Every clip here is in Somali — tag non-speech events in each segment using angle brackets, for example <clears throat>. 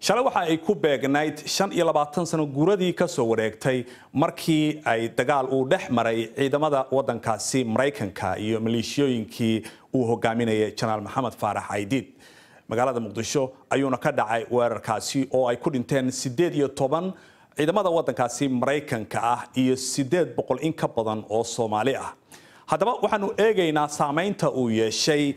shalay waxa ay ku beegnayd shan iyo labaatan sano guuradii ka soo wareegtay markii ay dagaal uu dhex maray ciidamada waddankaasi maraykanka iyo maleeshiyooyinkii uu hogaaminayay janaal maxamed faarax caydiid magaalada muqdisho ayuuna ka dhacay weerarkaasi oo ay ku dhinteen siddeed iyo toban ciidamada waddankaasi maraykanka ah iyo siddeed boqol in ka badan oo soomaali ah. Haddaba waxaanu eegaynaa saamaynta uu yeeshay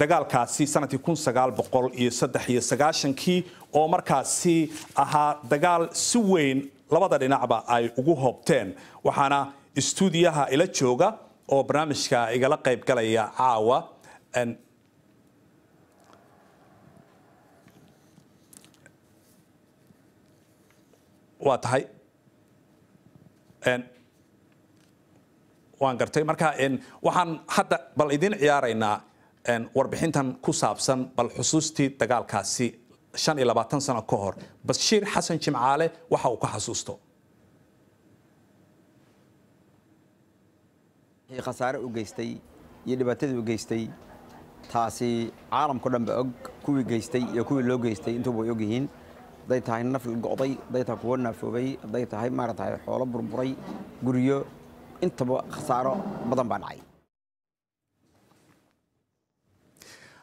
dagaalkaasi sannadkii kun sagaal boqol iyo saddex iyo sagaashankii oo markaasi ahaa dagaal si weyn labada dhinacba ay ugu hoobteen. Waxaana istuudiyaha ila jooga oo barnaamijka igala qayb galaya caawa waa tahay waan gartay. Marka waxaan hadda bal idiin ciyaaraynaa warbixintan ku saabsan bal xusuustii dagaalkaasi shan iyo labaatan sano ka hor bashiir xasan jimcaale waxa uu ka xasuusto. Khasaare u geystay iyo dhibaatadii u geystay taasi caalamkao dhan ba og kuwii geystay iyo kuwii loo geystay intuuba way og yihiin. Hadday tahay naf go'day hadday tahay kuwo naafoobay hadday tahay maaratahay xoolo burburay guryo intaba khasaaro badan baa dhacay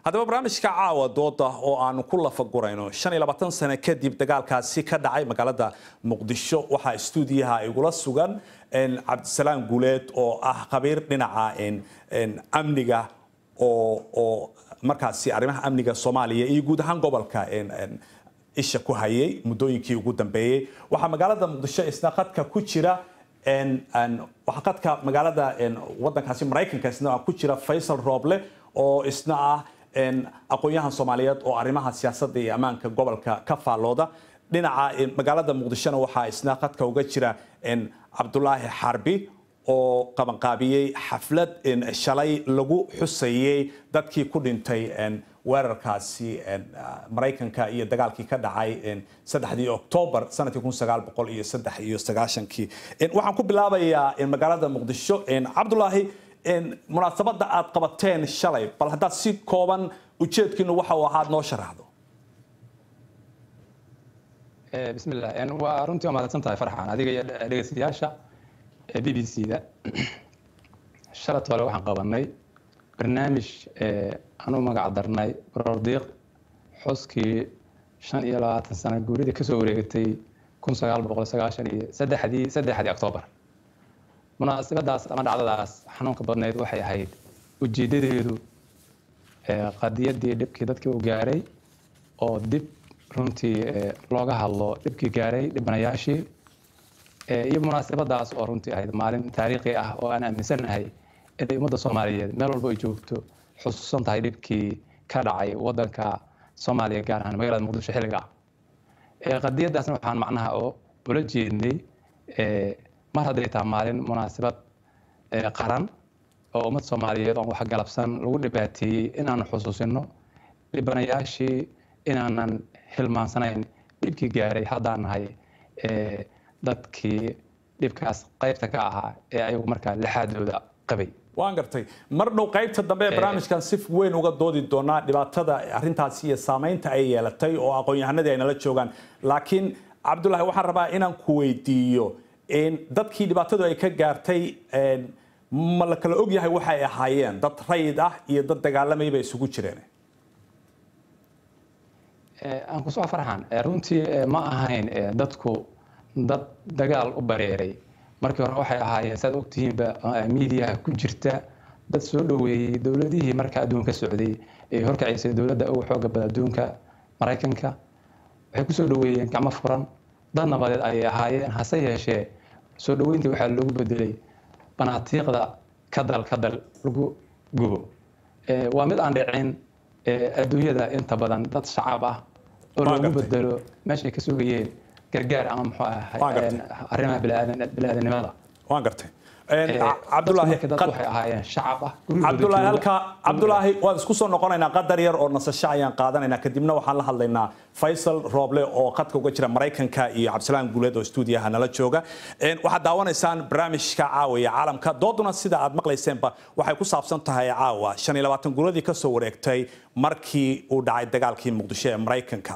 haddaba barnaamijka caawa dooda oo aanu ku lafagurayno shan iyo labaatan sano kadib dagaalkaasi ka dhacay magaalada muqdisho waxaa istuudiyaha igula sugan cabdisalaam guuleed oo ah khabiir dhinaca amniga oo markaasi arrimaha amniga soomaaliya iyo guud ahaan gobolka isha ku hayay muddooyinkii ugu dambeeyey waxaa magaalada muqdisho isna qadka ku jira qadka magaalada wadankaasi maraykanka isna ku jira faysal rooble oo isna ah aqoon-yahan soomaaliyeed oo arrimaha siyaasadda iyo ammaanka gobolka ka faallooda. Dhinaca magaalada muqdishona waxaa isna qadka uga jira cabdulaahi xarbi oo qabanqaabiyey xaflad shalay lagu xusayey dadkii ku dhintay weerarkaasi maraykanka iyo dagaalkii ka dhacay saddexdii oktoobar sannadkii kun sagaal boqol iyo saddex iyo sagaashankii. Waxaan ku bilaabayaa magaalada muqdisho cabdulaahi munaasabadda aad qabateen shalay bal haddaad si kooban ujeedkiinu waxa uu ahaad noo sharaxdo. Bismillah. Waa runtii waa mahadsan tahay farxan. Adiga iyo dhegeystayaasha b b c da <clears throat> shalat hore waxaan qabanay. Barnaamij anu magac darnay borordiiq xuskii shan iyo labaatan sano guuridii ka soo wareegatay kun sagaal boqol sagaashan iyo saddexdii saddexdii oktoobar munaasabadaas ama dhacdadaas xanuunka badnayd waxay ahayd ujeedadeedu qadiyadii dhibkii dadkii u gaaray oo dib runtii looga hadlo dhibkii gaaray dhibanayaashii iyo munaasabadaas oo runtii ahayd maalin taariikhi ah oo aan aaminsanahay inay ummadda soomaaliyeed meel walba ay joogto xusuusan tahay dhibkii ka dhacay wadanka soomaaliya gaar ahaan magaalada muqdisho xilliga. Qadiyadaasna waxaan macnaha oo ula jeednay mar hadday tahay maalin munaasabad qaran oo ummad soomaaliyeed oon wax galabsan lagu dhibaateeyey inaanu xusuusino dhibanayaashii inaanan hilmaansanayn dhibkii gaaray haddaan nahay dadkii dhibkaas qaybta ka ahaa ee ayagu markaa lixaadooda qabay. Waan gartay. Mar dhow qaybta dambe ee barnaamijkan si weyn uga doodi doonaa dhibaatada arrintaasi iyo saamaynta ay yeelatay oo aqoon-yahanadii ay nala joogaan. Laakiin cabdulaahi waxaan rabaa inaan ku weydiiyo dadkii dhibaatadu ay ka gaartay ma la kala ogyahay waxay ahaayeen dad rayid ah iyo dad dagaalamay bay isugu jireen. Aan ku soo farxan runtii ma ahayn dadku dad dagaal u bareeray. Markii hore waxay ahaayeen saad ogtihiinba miidiyaha ku jirta dad soo dhoweeyey dowladihii markaa adduunka socday. Ee horkacaysay dowladda ugu xooga badan adduunka maraykanka. Waxay ku soo dhoweeyeen gacmo furan dad nabadeed ayay ahaayeen hase yeeshee soo dhoweyntii waxaa loogu bedelay banaatiiqda kadal kadal lagu gubo. Waa mid aan dhicin adduunyada inta badan dad shacab ah oo loogu bedelo meeshay ka sugayeen gargaar ama muxuu ahay arrimaha biniaadanimada waan gartay cabdulaahi shacab ah. Cabdulaahi waan isku soo noqonaynaa qadar yar oo nasasho ayaan qaadanaynaa. Kadibna waxaan la hadlaynaa faysal rooble oo qadka uga jira maraykanka iyo cabdisalaam guuleed oo stuudiyaha nala jooga. Waxaad daawanaysaan barnaamijka caawiya caalamka. Dooduna sida aad maqlayseenba waxay ku saabsan tahay caawa. Shan iyo labaatan guuladii ka soo wareegtay markii uu dhacay dagaalkii muqdisho ee maraykanka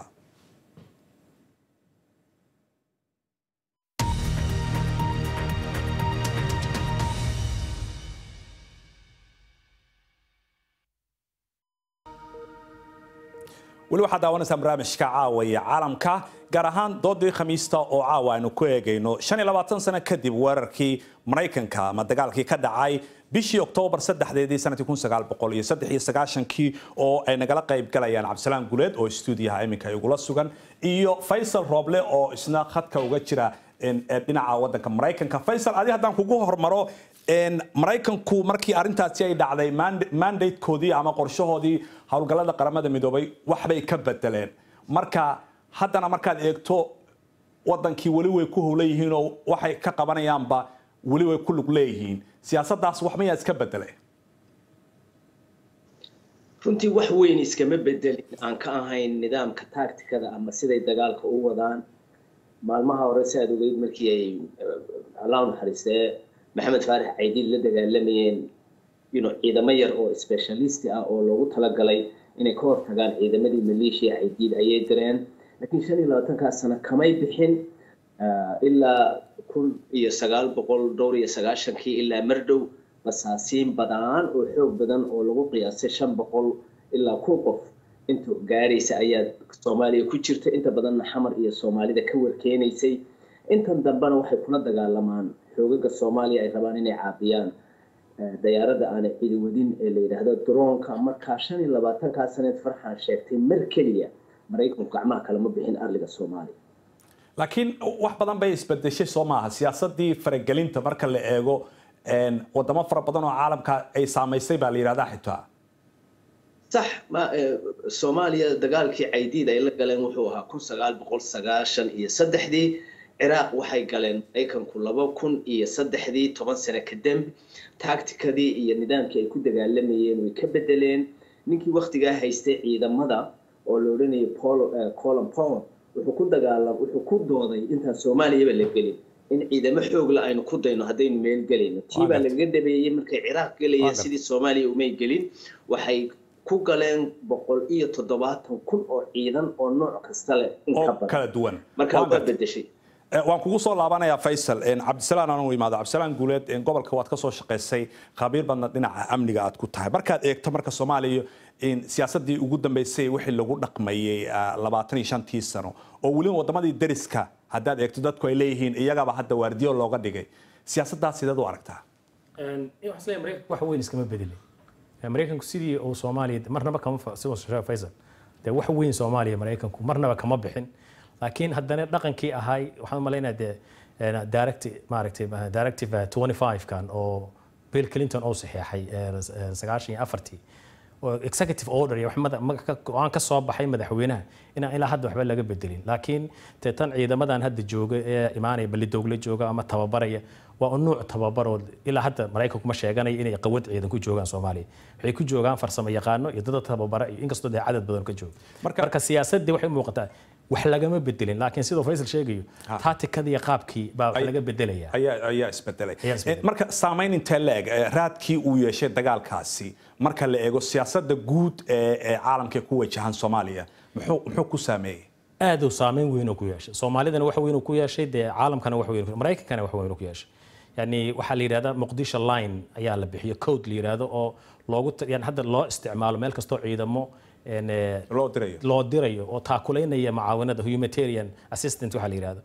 weli waxaad daawanaysaan barnaamijka caawa iyo caalamka gaar ahaan doodii khamiista oo caawa aynu ku eegayno shan iyo labaatan sano kadib weerarkii maraykanka ama dagaalkii ka dhacay bishii oktoobar saddexdeedii sannadkii kun sagaal boqol iyo saddex iyo sagaashankii oo ay nagala qayb galayaan cabdisalaam guleed oo stuudiyaha iminka igula sugan iyo faysal rooble oo isna khadka uga jira dhinaca wadanka maraykanka. Faysal adi haddaan kugu hormaro maraykanku markii arintaasi ay dhacday mandatekoodii ama qorshahoodii howlgallada qaramada midoobay waxbay ka bedeleen. Marka haddana markaad eegto wadankii weli way ku howlan yihiin oo waxay ka qabanayaanba weli way ku lug leeyihiin. Siyaasaddaas wax mayaa iska bedeleen? Runtii wax weyn iskama bedelin. Aan ka ahayn nidaamka taagtikada ama siday dagaalka u wadaan maalmaha hore si aad ogeyd markii ay allah naxariistee maxamed faarax caydiid la dagaalamayeen ciidamo yar oo specialisti ah oo loogu talagalay inay ka hortagaan ciidamadii maleeshiya caydiid ayay direen. Laakiin shan iyo labaatankaa sano kamay bixin ilaa kun iyo sagaal boqol dhowr iyo sagaashankii ilaa mardhow basaasiin badan oo xoog badan oo lagu qiyaasay shan boqol ilaa kun qof. Inta gaaraysa ayaa soomaaliya ku jirta inta badanna xamar iyo soomaalida ka warkeenaysay intan dambena waxay kula dagaalamaan xoogaga soomaaliya ay rabaan inay caabiyaan dayaaradda aanay cidi wadin ee la yidhaahdo droonka markaa shan iyo labaatankaa saneed farxaan sheegtay mar keliya maraykanku gacmaha kalema bixin arliga soomaaliya. Laakiin wax badan bay isbedeshay soo maaha. Siyaasadii faragelinta marka la eego wadamo fara badan oo caalamka ay saamaysay baa la yidhahdaa xitaa. Sax ma soomaaliya dagaalkii caydiid ay la galeen wuxuu ahaa kun sagaal boqol sagaashan iyo saddexdii ciraaq waxay galeen maraykanku laba kun iyo saddexdii toban sano kadib taagtikadii iyo nidaamkii ay ku dagaalamayeen way ka bedeleen ninkii waktigaa haystay ciidamada oo la odhanayay colon pound wuxuu ku dagaalam wuxuu ku dooday intaan soomaaliyaba la gelin in ciidamo xoogla aynu ku dayno haddaynu meel gelayno tii baa lagaga dabeeyey markay ciraaq gelayeen sidii soomaaliya umay gelin waxay ku galeen boqol iyo toddobaatan kun oo ciidan oo nooc kasta leh in ka badan markaa waa bedeshay waan kugu soo laabanayaa faysal cabdisalaan aan imaado. Cabdisalaan guuleed gobolka waad ka soo shaqaysay khabiir badna dhinaca amniga aad ku tahay. Markaad eegto marka soomaaliya siyaasadii ugu dambeysay wixii lagu dhaqmayey labaatan iyo shantii sano oo weliba wadamadii dariska haddaad eegto dadku ay leeyihiin iyagaba hadda waardiyo looga dhigay. Siyaasaddaas sideed u aragtaa? Wax weyn iskama bedelay maraykanku sidii uu soomaaliya marnaba kama faysal. Dee wax weyn soomaaliya maraykanku marnaba kama bixin laakiin haddana dhaqankii ahay waxaan umalaynaa dee maaragtay directive 25 kan oo bill clinton oo saxeexay sagaashan iyo afartii. Oo executive order iyo go'aan ka soo baxay madaxweynaha inaan ilaa hadda waxba laga bedelin laakiin te tan ciidamadan hadda jooga ee imaanaya balidowgle jooga ama tababaraya waa nuuc tababarood. Ilaa hadda maraykanku ma sheeganayo inay qawad ciidan ku joogaan soomaaliya. Waxay ku joogaan farsamo yaqaano iyo dad tababara iyo inkastoo dee cadad badan ka jooga marka siyaasadii waxay muuqataa wax lagama bedelin laakiin sidoo faysal sheegayo taatikadii iyo qaabkii baa wax laga bedelaya. ayaa isbedelay. Marka saamayn intee la eg raadkii uu yeeshay dagaalkaasi marka la eego siyaasadda guud ee caalamka ku wajahan soomaaliya muxuu ku saameeyey? Aad uu saameyn weyn ku yeeshay. Soomaalidana wax weyn ku yeeshay dee caalamkana wax weyn maraykankana wax weyn ku yeeshay. Yani waxaa la yidhahdaa muqdisho line ayaa la bixiyo code la yidhahdo oo loogu yani hadda loo isticmaalo meel kastoo ciidamo loo dirayo. loo dirayo oo taakulaynaya mucaawinada humanitarian assistant waxaa la yidhahdo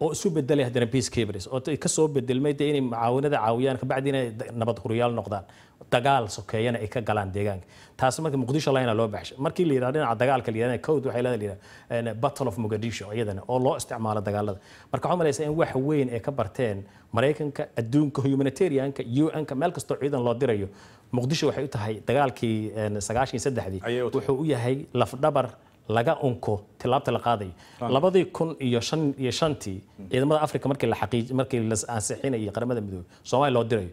oo isu bedelay haddana peace keepers. Oo ka soo bedelmay dee inay mucaawinada caawiyaan kabacdi inay nabad huriyaal noqdaan. Dagaal sokeeyana ay ka galaan deegaanka. Taas marka muqdisho line loo baxshay. Markii la yidhahdo dhinaca dagaalka la yidhahdo code waxay leedahay battle of mogadisho iyadana oo loo isticmaalo dagaalada. Marka waxaa malaysa in wax weyn ay ka barteen maraykanka adduunka humanitarianka un-ka meel kastoo ciidan loo dirayo muqdisho waxay u tahay dagaalkii sagaashan iyo saddexdii. Wuxuu u yahay lafdhabar laga unko tilaabta la qaadayo labadii kun iyo shan iyo shantii ciidamada africa markii la xaqiij markii la ansixinayay qaramada midoobey soomaaliya loo dirayo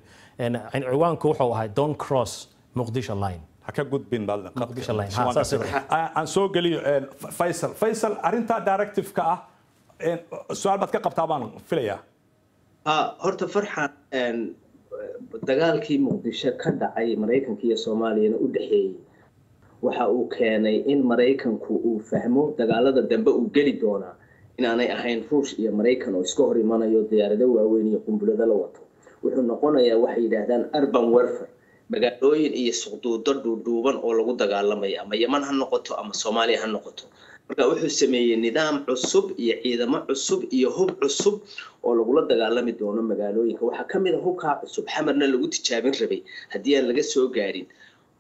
ciwaanku wuxuu ahaa don cross muqdisho line. Ha ka gudbin aan soo geliyo faysal faysal arrintaa directive-ka ah su'aal baad ka qabtaa baan filayaa. Horta farxan dagaalkii muqdisho ka dhacay maraykanka iyo soomaaliyana u dhexeeyey. Waxa uu keenay in maraykanku uu fahmo dagaalada dambe uu geli doonaa inaanay ahayn ruush iyo maraykan oo iska hor imanayo diyaarado waaweyn iyo qumbulado la wato. Wuxuu noqonayaa waxay yidhaahdaan urban warfare magaalooyin iyo suqduudo dhuudhuuban oo lagu dagaalamayo ama yeman ha noqoto ama soomaaliya ha noqoto marka wuxuu sameeyey nidaam cusub iyo ciidamo cusub iyo hub cusub oo lagula dagaalami doono magaalooyinka waxaa ka mid a hubkaa cusub xamarna lagu tijaabin rabay haddii aan laga soo gaarin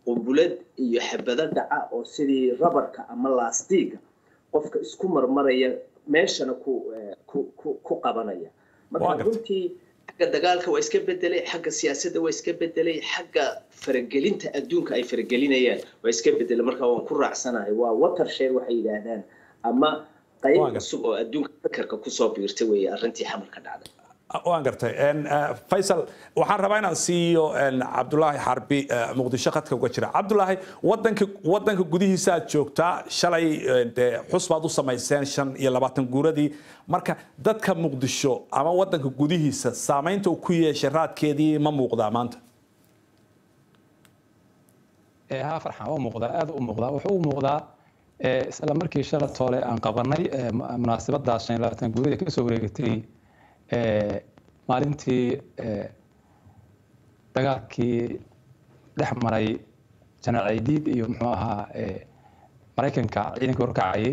qumbulad iyo xabado dhaca oo sidii rabarka ama laastiga qofka isku marmaraya meeshana ku ku qabanaya marka runtii حق الدقالك ويسك بدلي حق السياسة ويسك بدلي حق فرجلين تأدون كأي فرجلين أيان ويسك بدلي مركب وانكرع سنة ووتر شيء وحيد أما قيم السوق أدون فكر كقصة بيرتوي أرنتي حمل كنا على waan gartay. Faysal waxaan rabaa inaan siiyo cabdulaahi xarbi muqdisho khadka uga jira. Cabdulaahi wadanka wadanka gudihiisa aad joogtaa shalay dee xus baad u samayseen shan iyo labaatan guuradii. Marka dadka muqdisho ama wadanka gudihiisa saamaynta uu ku yeeshay raadkeedii ma muuqdaa maanta? Haa farxan waa muuqdaa aad u muuqdaa wuxuu u muuqdaa isla markii shala aan qabanay munaasabadaas shan iyo labaatan guuradii ka soo wareegatay maalintii dagaalkii dhex maray janaal ciidiid iyo muxuu ahaa maraykanka ciidankii horkacayay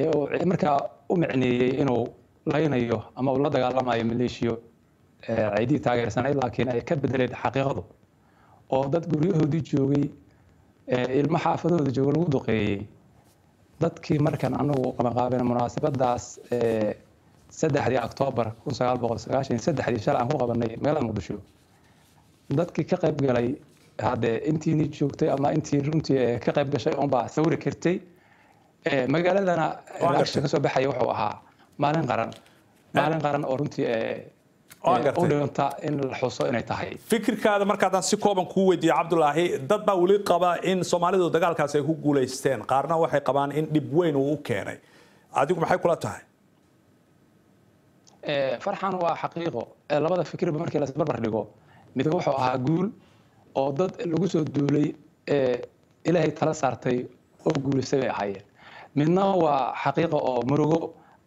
ee uu markaa u micneeyey inuu laynayo ama uu la dagaalamayo maleeshiyo ciidiid taageersanayd laakiin ay ka bedeleen xaqiiqadu oo dad guryahoodii joogay ilmo xaafadahooda jooga lagu duqeeyey. Dadkii markan anagu qabanqaabeen munaasabadaas saddexdii sagaashan saddexdii shalay aan ku qabanay magaalada muqdisho dadkii ka qayb galay haddee intiini joogtay ama intii runtii ka qayb gashay unbaa sawiri kartay magaaladana action ka soo baxaya wuxuu ahaa maalin qaran maalin qaran oo runtii u dhiganta in la xuso inay tahay fikirkaada markaadaan si kooban kuu weydiiyo cabdulaahi dad baa weli qaba in soomaalidu dagaalkaas ay ku guulaysteen qaarna waxay qabaan in dhib weyn uu u keenay adigu maxay kula tahay farxan waa xaqiiqo. Labada fikirba markii la barbar dhigo mid wuxuu ahaa guul oo dad lagu soo duulay ilaahay tala saartay oo guulaystay bay ahaayeen. Midna waa xaqiiqo oo murugo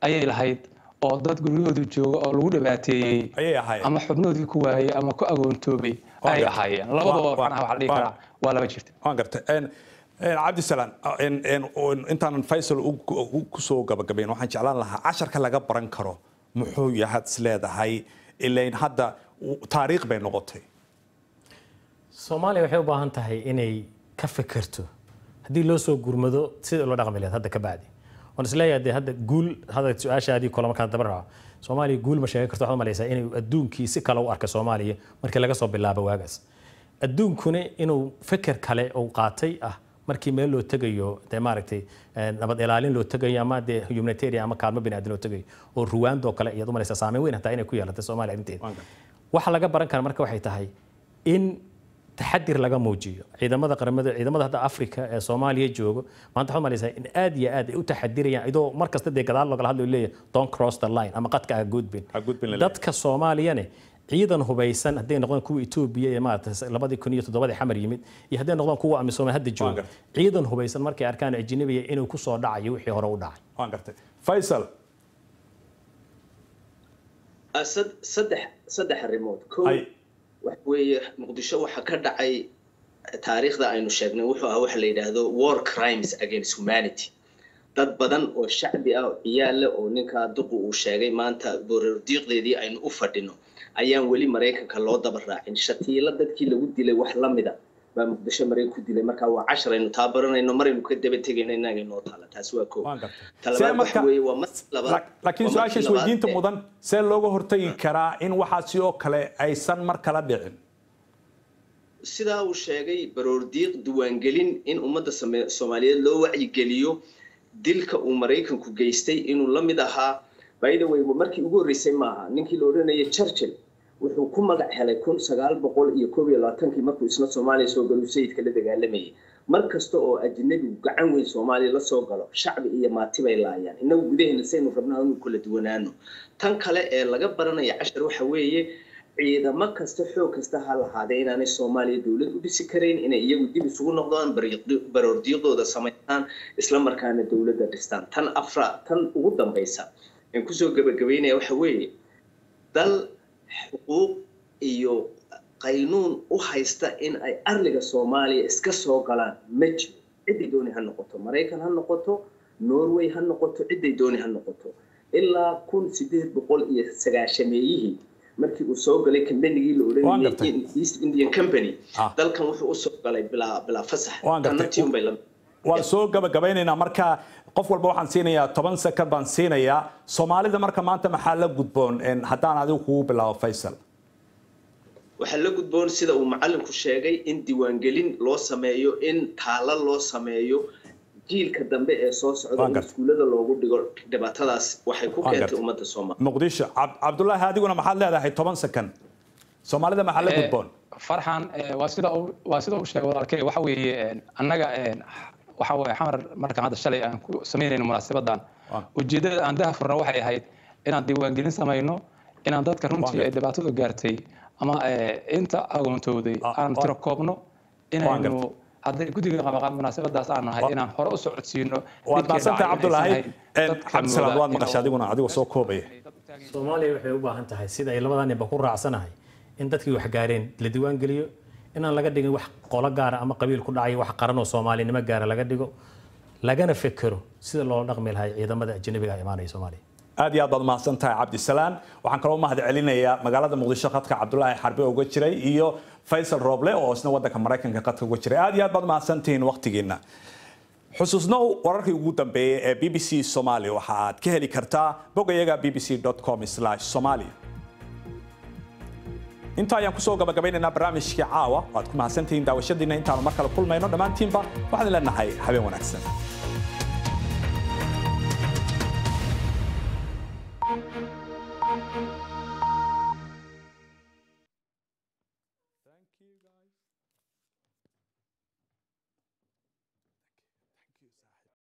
ayay lahayd oo dad guryahoodu jooga oo lagu dhibaateeyey ama xubnoodii ku waayey ama ku agoontoobay ay ahaayeen. Labadaba dhihi karaa waa laba jirta waan gartay. Cabdisalaan intaanan faysal ku soo gabagabayn waxaan jeclaan lahaa casharka laga baran karo muxuu yahaad is leedahay ilain hadda taariikh bay noqotay. Soomaaliya waxay u baahan tahay inay ka fikirto haddii loo soo gurmado sida loo dhaqmi lahayd hadda ka bacdi. Waan is leeyahay dee hadda guul hadda su'aashaadii kole markaan daba raaco soomaaliya guul ma sheegi karto waxaad malaysaa inay adduunkii si kale u arka soomaaliya markii laga soo bilaabo waagaas. Adduunkuna inuu fikir kale uu qaatay ah markii meel loo tegayo dee maaragtay nabad ilaalin loo tegayo ama dee humanitarian ama kaalmo biniaadan loo tegayo oo ruwaandoo kale iyaad umalaysaa saameyn weyn hataa inay ku yeelatay soomaaliya arrinteeda. Waxa laga baran kara marka waxay tahay in taxadir laga muujiyo. Ciidamada qaramada ciidamada hadda afrika ee soomaaliya joogo maanta waxaad malaysaa in aad iyo aad ay u taxadirayaan idoo mar kasta dee gadaal loogala hadlayo leeyahay don't cross the line ama qadka gudbin dadka soomaaliyane ciidan hubaysan hadday noqdaan kuwa Ethiopia ee maaragtay labadii kun iyo toddobadii xamar yimid iyo hadday noqdaan kuwa amisom hadda jooga. Ciidan hubaysan markay arkaan ajnabiga inuu ku soo dhacayo wixii hore u dhacay. Waan gartay. Faysal. Saddex saddex arrimood. Ko waxa weeye muqdisho waxa ka dhacay taariikhda aynu sheegnay wuxuu ahaa waxa la yidhaahdo war crimes against humanity. Dad badan oo shacbi ah oo ciyaal leh oo ninkaa duqu uu sheegay maanta boorordiiqdeedii aynu u fadhino ayaan weli maraykanka loo daba raacin. Shatiilo dadkii lagu dilay wax la mida baa muqdisho maraykan ku dilay. Marka waa cashar aynu taa baranayno maraynu ka daba tegayno inaga inoo taala. Taasi waa koo talabaad waxa weeye waa mas labaad laakiin su'aasha isweydiinta mudan see looga hortagi karaa in waxaasi oo kale aysan mar kala dhicin. Sidaa uu sheegay baroordiiq diiwaangelin in ummadda soomaaliyeed loo wacyigeliyo dilka uu maraykanku geystay inuu la mid ahaa by the markii ugu horreysay maaha ninkii la odhanayay churchill wuxuu ku magac helay kun sagaal boqol iyo koob iyo labaatankii markuu isna soomaaliya soo galo sayidka la dagaalamayay mar kasta oo ajnabigu gacan weyn soomaaliya la soo galo shacbi iyo maati bay laayaan. Innagu gudaheena saynu rabnaa inuu kala duwanaano. Tan kale ee laga baranaya cashar waxa weeye ciidamo kasta xoog kasta ha lahaadee inaanay soomaaliya dowlad u dhisi karayn inay iyagu dib isugu noqdaan baroordiiqdooda samaystaan isla markaana dowladda dhistaan. Tan afra tan ugu dambaysa aan kusoo gabagabaynaya waxa weeye dal xuquuq iyo qaynuun u haysta in ay arliga soomaaliya iska soo galaan ma jiro cidday dooni ha noqoto maraykan ha noqoto norway ha noqoto cidday dooni ha noqoto ilaa kun sideed boqol iyo sagaashameeyihii markii uu soo galay kambanigii la odhanayay east indian company Ah. dalkan wuxuu usoo galay bilaa bilaa fasax. Tanna tiun bay la waan soo gabagabaynaynaa marka qof walba waxaan siinayaa toban sekond baan siinayaa. Soomaalida marka maanta maxaa la gudboon? Haddaan adigu kugu bilaabo faysal. Waxaa la gudboon sida uu macalinku sheegay in diiwaangelin loo sameeyo in taalo loo sameeyo. Jiilka dambe ee soo socda iskuullada loogu dhigo dhibaatadaas waxay ku keentay ummadda soomaaliya muqdisho Cab- cabdulaahi adiguna maxaad leedahay toban sekond soomaalida maxaa la Eh, gudboon? Farxan eh, waa sida uu waa sida uu sheegay walaalkay. Waxa weeye eh, annaga waxa weeye xamar markaan hadda shalay aan ku samaynayno munaasabadan ujeedada aan daha furno waxay ahayd inaan diiwaangelin samayno inaan dadka runtii ay dhibaatadu gaartay ama eh, inta agoontooday aan tiro koobno inaynu hadday guddiga qabaqaab munaasabadaas aan nahay Wa- inaan hore u socodsiino waad dhibkii maadsantahay dhacay cabdulaahi cabdisalaam waad maqashay inuu- adiguna adigoo soo koobaya. soomaaliya waxay u baahan tahay sida ay labada ninba ku raacsanahay in dadkii wax gaareen la diiwaangeliyo inaan laga dhigin wax qolo gaara ama qabiil ku dhacay wax qaran oo soomaalinimo gaara laga dhigo lagana fekero sida loola dhaqmi lahay ciidamada ajnabiga ah imaanaya soomaaliya. Aad iyo aad baad mahadsan tahay cabdisalaan. Waxaan kaloo mahad celinayaa magaalada muqdisho khadka cabdulaahi xarbe uga jiray iyo faysal rooble oo isna wadanka maraykanka khadka uga jiray. Aad iyo aad baad mahadsantihiin waqtigiina xusuusnow wararkii ugu dambeeyay ee b b c somali waxa aad ka heli kartaa bogayaga b b c com somali inta ayaan ku soo gabagabaynaynaa barnaamijkii caawa. Waad ku mahadsantihiin daawashadiina intaanu mar kale kulmayno dhammaantiinba waxaan leenahay habeen wanaagsan